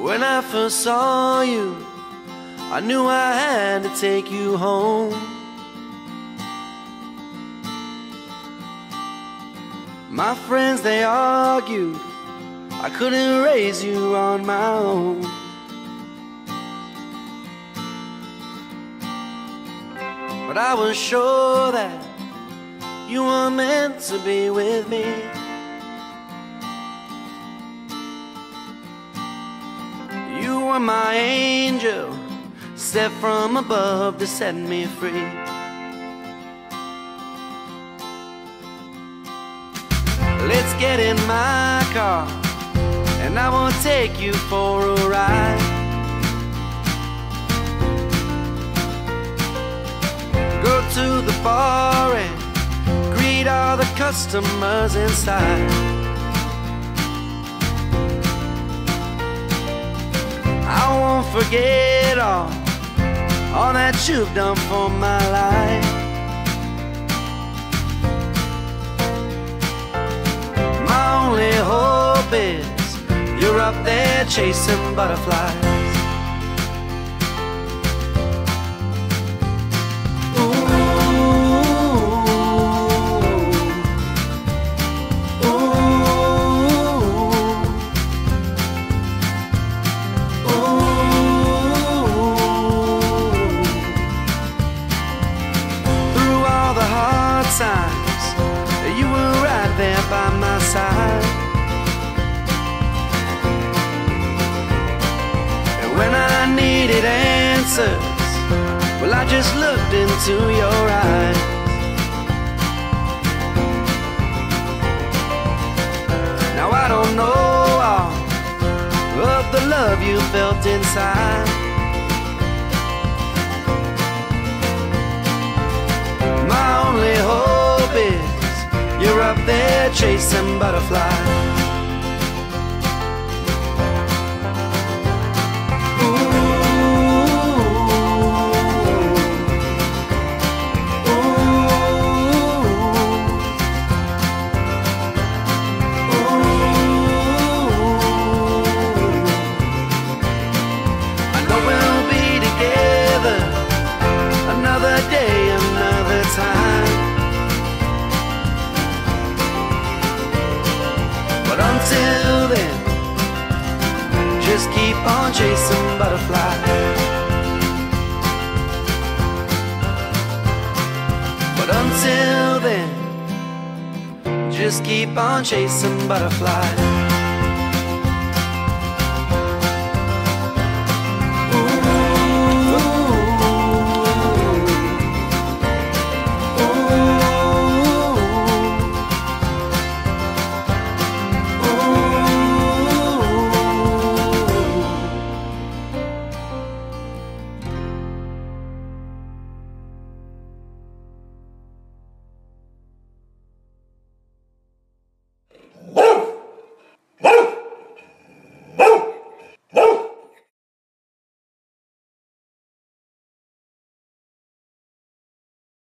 When I first saw you, I knew I had to take you home. My friends, they argued I couldn't raise you on my own. But I was sure that you were meant to be with me. My angel, set from above to set me free. Let's get in my car, and I will take you for a ride. Go to the bar and greet all the customers inside. I won't forget all, all that you've done for my life. My only hope is you're up there chasing butterflies. Needed answers, well, I just looked into your eyes. Now I don't know all of the love you felt inside. My only hope is you're up there chasing butterflies. But until then, just keep on chasing butterflies. But until then, just keep on chasing butterflies.